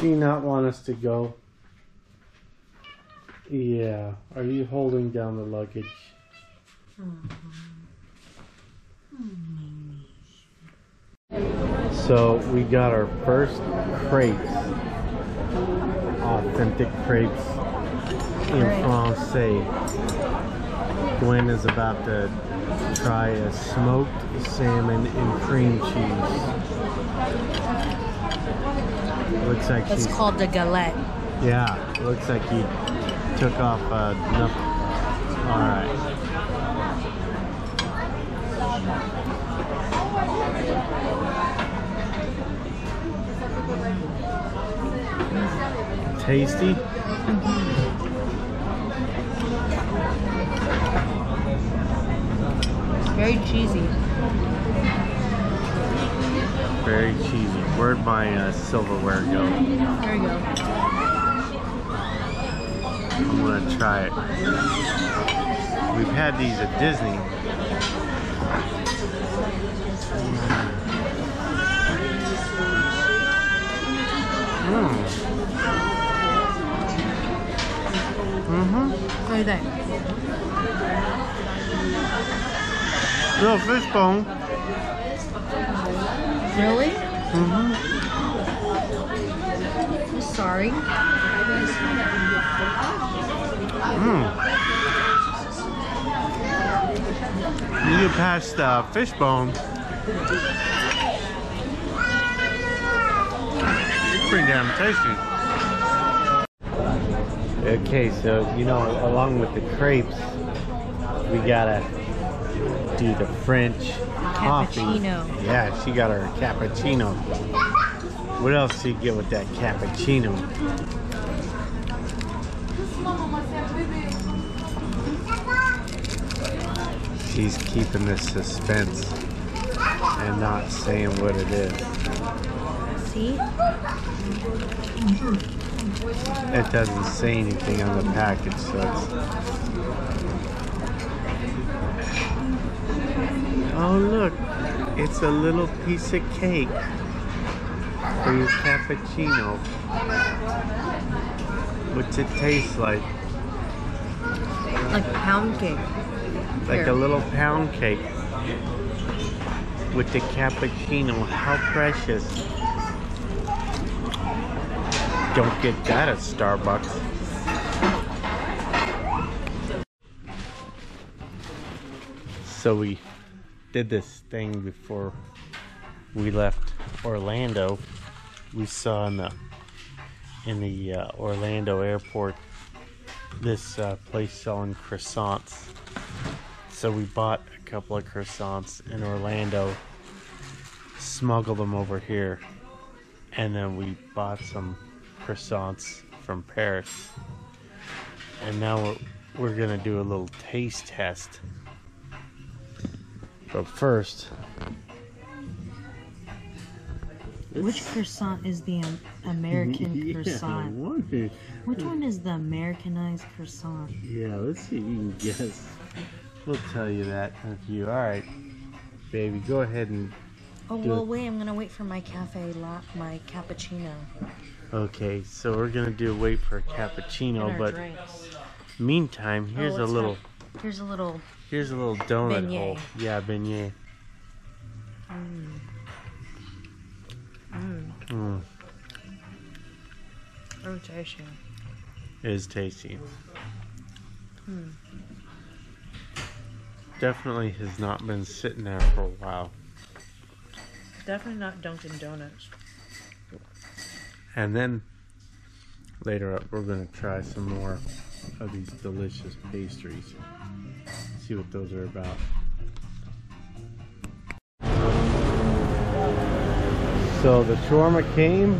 she not want us to go? Yeah. Are you holding down the luggage? So we got our first crepes. Authentic crepes in. Francais. Gwen is about to try a smoked salmon and cream cheese. Looks like It's called the galette. yeah, looks like he took off uh, enough. All right. Tasty. It's very cheesy. Very cheesy. Where'd my uh, silverware go? There you go. I'm gonna try it. We've had these at Disney. Mmm. Mm-hmm. What do you think? Little fish bone. Really? Mm-hmm. I'm sorry. Mmm. You get past uh, fish bone. Pretty damn tasty. Okay, so you know, along with the crepes, we gotta do the French coffee. Cappuccino. Yeah, she got her cappuccino. What else do you get with that cappuccino? She's keeping the suspense and not saying what it is. See? It doesn't say anything on the package, so it's. Oh, look, it's a little piece of cake for your cappuccino. What's it taste like? Like pound cake. Like Here. a little pound cake with the cappuccino. How precious. Don't get that at Starbucks. So we did this thing before we left Orlando. We saw in the in the uh, Orlando airport this uh, place selling croissants. So we bought a couple of croissants in Orlando, smuggled them over here, and then we bought some croissants from Paris. And now we're, we're gonna do a little taste test. But first, Which croissant is the American croissant? wonder. Which one is the Americanized croissant? Yeah, let's see if you can guess. We'll tell you that a few. All right, baby, go ahead and Oh well, it. wait. I'm gonna wait for my cafe la- my cappuccino. Okay, so we're gonna do wait for a cappuccino, but drinks. meantime, here's oh, a little Here's a little. here's a little donut Beignet. hole. Yeah, beignet. Mm. Mm. Mm, Oh, tasty. it is tasty. Hmm. Definitely has not been sitting there for a while. Definitely not Dunkin' Donuts. And then later up, we're gonna try some more of these delicious pastries. See what those are about. So the shawarma came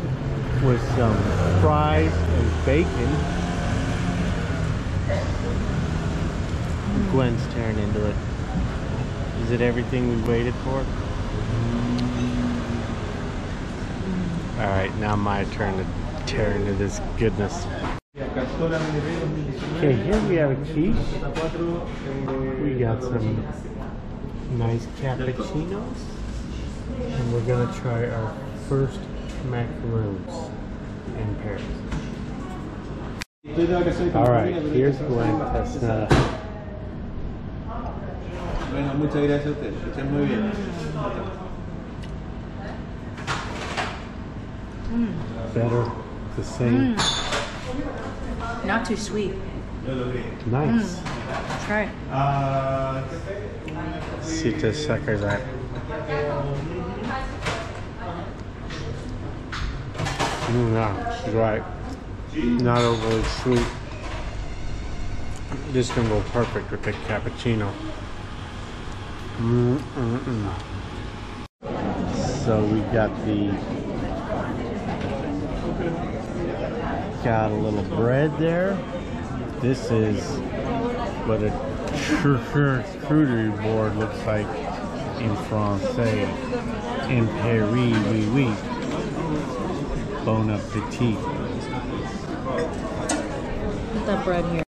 with some fries and bacon. Gwen's tearing into it. Is it everything we waited for? Alright, now my turn to tear into this goodness. Okay, here we have a quiche. We got some nice cappuccinos. And we're gonna try our first macaroons. in Paris. All right, here's Gwen Tesnada. Bueno, muchas gracias a usted. Estén muy bien. Better, the same, mm. Not too sweet. nice. Try it. Si te sacas that. Mm, no, she's right. Not overly sweet. This can go perfect with the cappuccino. Mm, mm, mm. So we got the got a little bread there. This is what a charcuterie board looks like in Francais. In Paris, oui, oui. Bon appetit. That bread here.